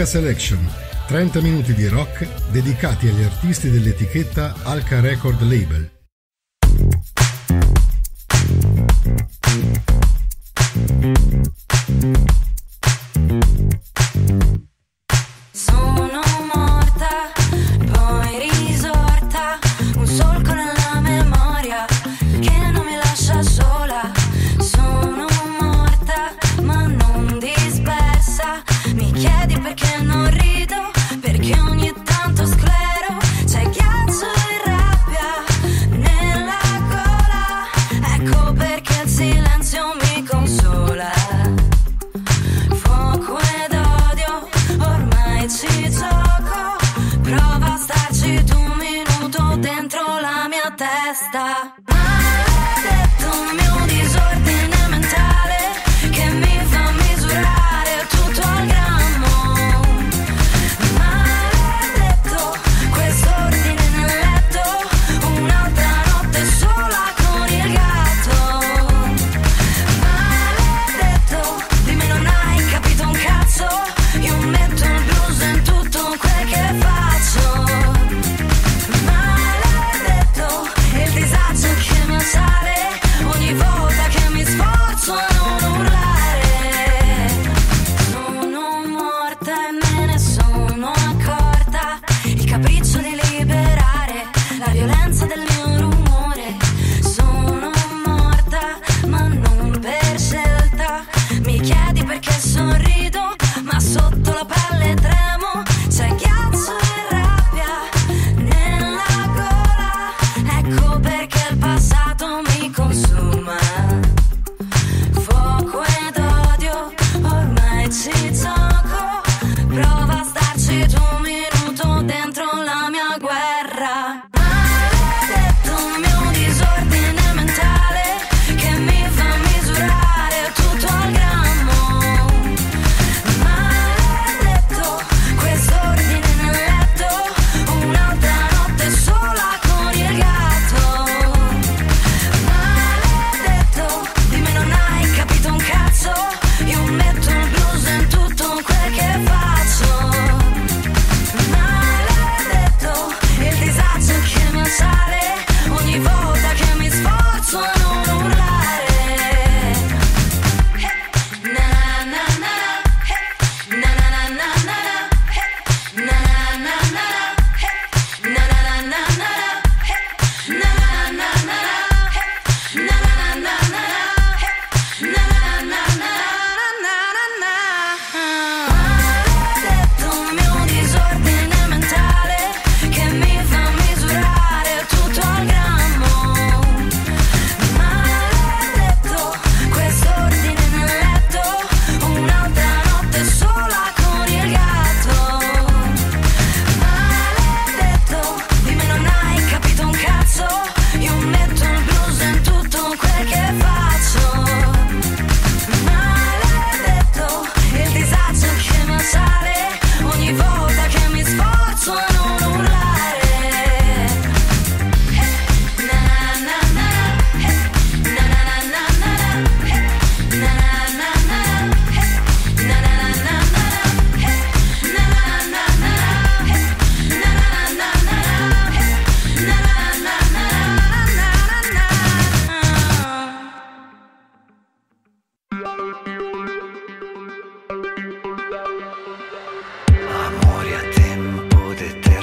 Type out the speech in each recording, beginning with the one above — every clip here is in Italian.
Alca Selection, 30 minuti di rock dedicati agli artisti dell'etichetta Alca Record Label. star。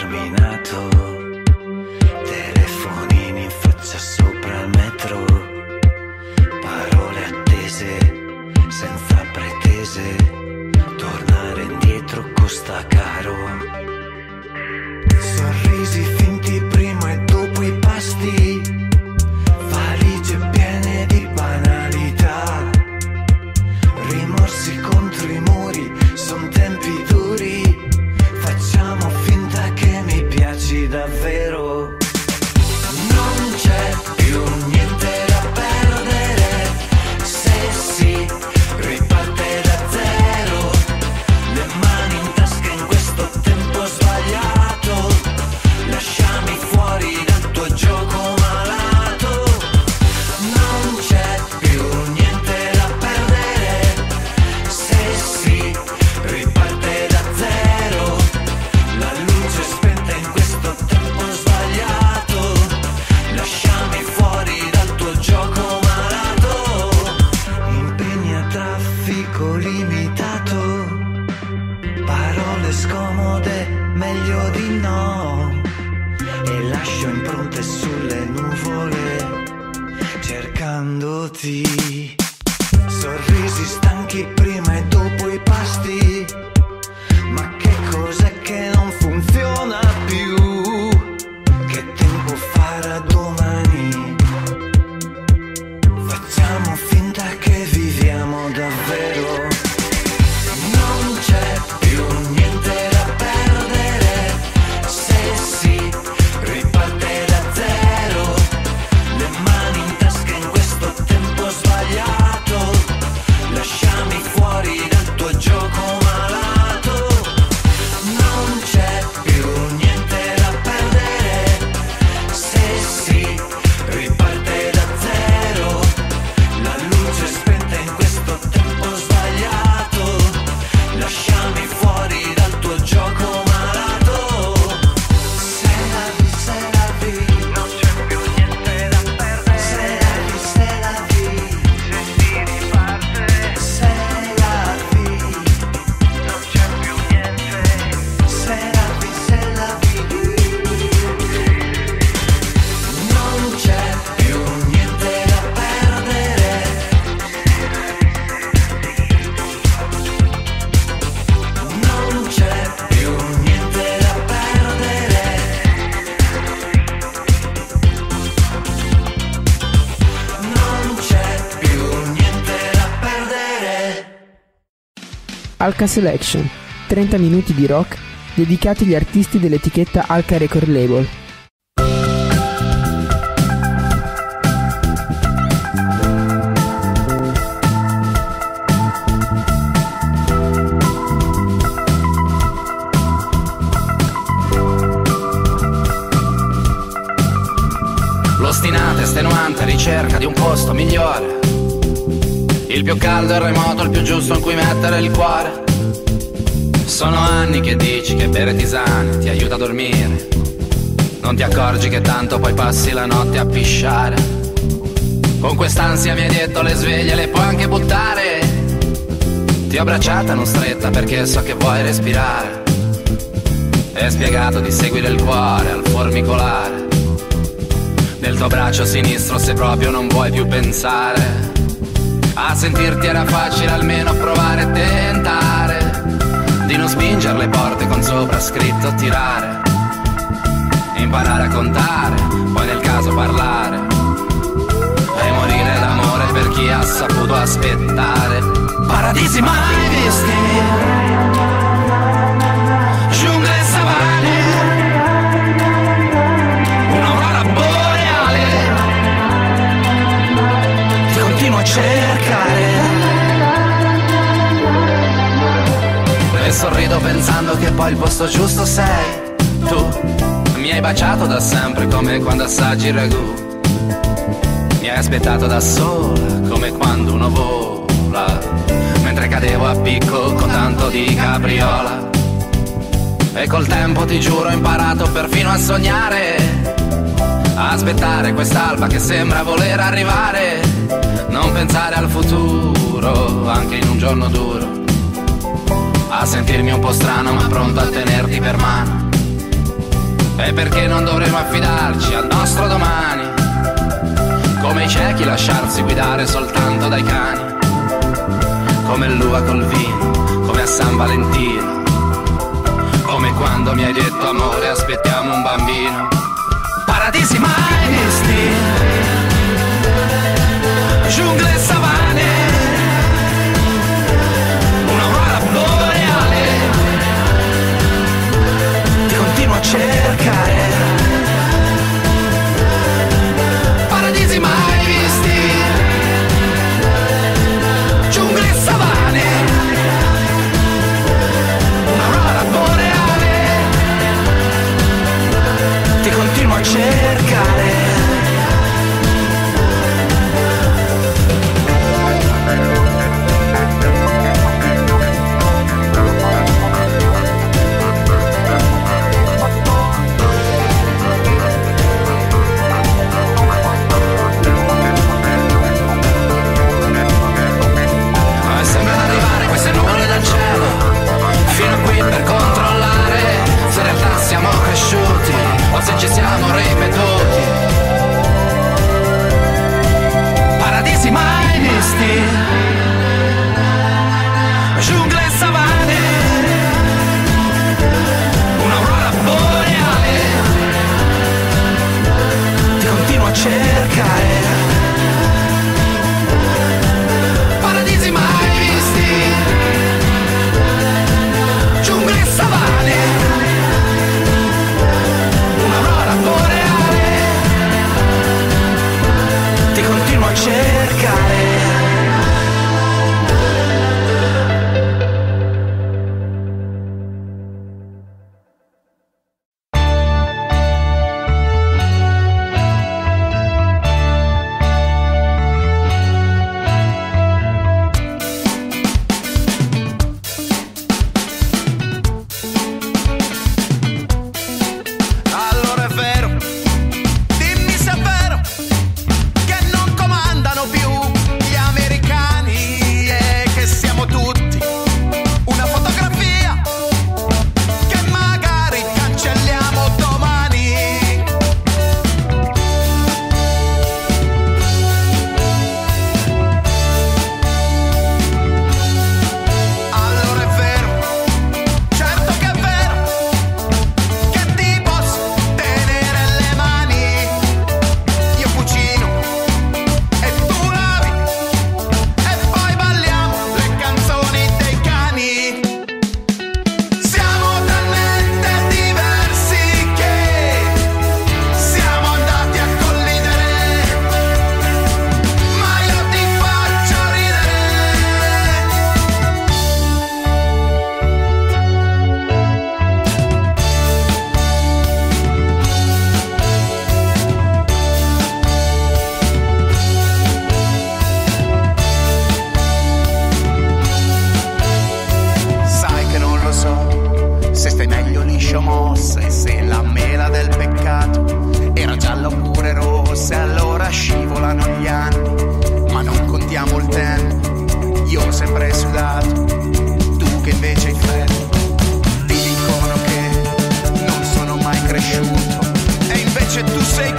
港 sorrisi stanchi prima e dopo i pasti, ma che cos'è che non funziona più? Alka Selection, 30 minuti di rock dedicati agli artisti dell'etichetta Alka Record Label. L'ostinata estenuante ricerca di un posto migliore. Il più caldo e remoto, il più giusto in cui mettere il cuore. Sono anni che dici che bere tisane ti aiuta a dormire. Non ti accorgi che tanto poi passi la notte a pisciare. Con quest'ansia mi hai detto le sveglie le puoi anche buttare. Ti ho abbracciata non stretta perché so che vuoi respirare. E spiegato di seguire il cuore al formicolare del tuo braccio sinistro se proprio non vuoi più pensare. A sentirti era facile almeno provare e tentare di non spingere le porte con sopra scritto tirare. Imparare a contare, poi nel caso parlare. E morire d'amore per chi ha saputo aspettare. Paradisi mai visti. Posto giusto sei Tu. Mi hai baciato da sempre come quando assaggi il ragù. Mi hai aspettato da sola come quando uno vola Mentre cadevo a picco con tanto di capriola. E col tempo ti giuro ho imparato perfino a sognare a Aspettare quest'alba che sembra voler arrivare. Non pensare al futuro anche in un giorno duro A sentirmi un po' strano ma pronto a tenerti per mano. E perché non dovremmo affidarci al nostro domani? Come i ciechi lasciarsi guidare soltanto dai cani. Come l'uva col vino, come a San Valentino. Come quando mi hai detto amore aspettiamo un bambino Paradisi mai visti Giungle e savane cercare cercare striscia mossa e se la mela del peccato era gialla oppure rossa, allora scivolano gli anni, ma non contiamo il tempo, io ho sempre sudato, tu che invece hai freddo, ti dicono che non sono mai cresciuto e invece tu sei